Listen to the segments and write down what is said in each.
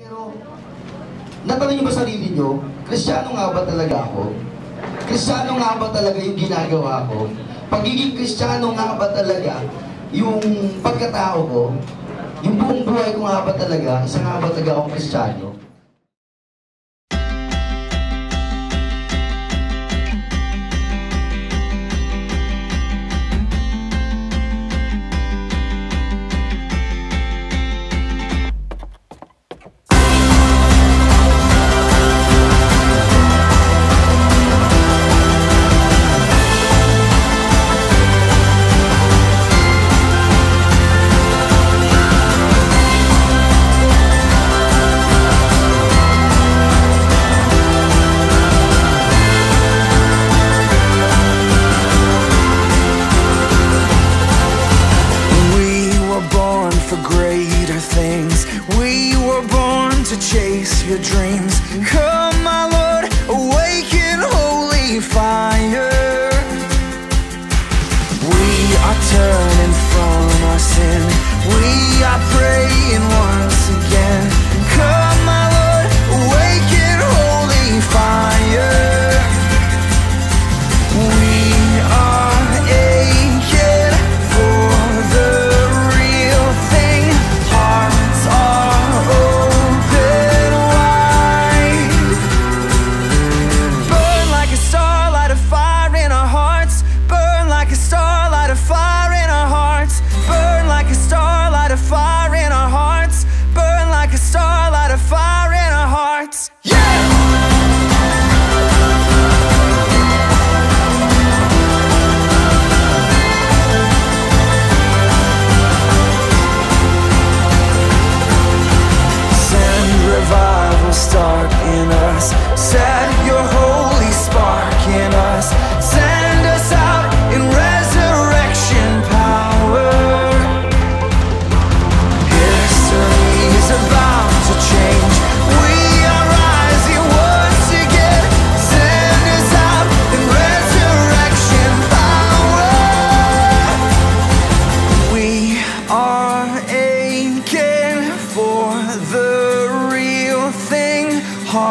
Pero, natanong niyo ba sarili niyo, Kristiyano nga ba talaga ako? Kristiyano nga ba talaga yung ginagawa ko? Pagiging Kristiyano nga ba talaga yung pagkatao ko? Yung buong buhay ko nga ba talaga? Isa nga ba talaga akong Kristiyano? To chase your dreams. Come, my Lord, awaken holy fire. We are turning from our sin. We are praying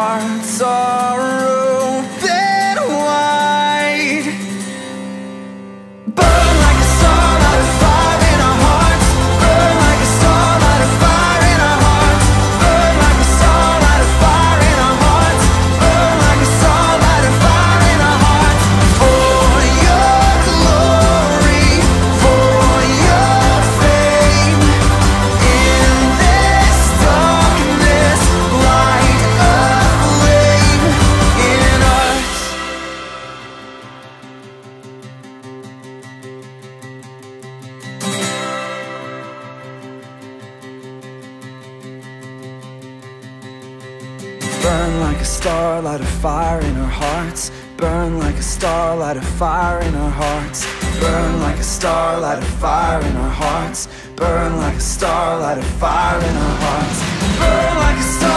Hearts are Burn like a star, light a fire in our hearts. Burn like a star, light a fire in our hearts. Burn like a star, light a fire in our hearts. Burn like a star, light a fire in our hearts. Burn like a star.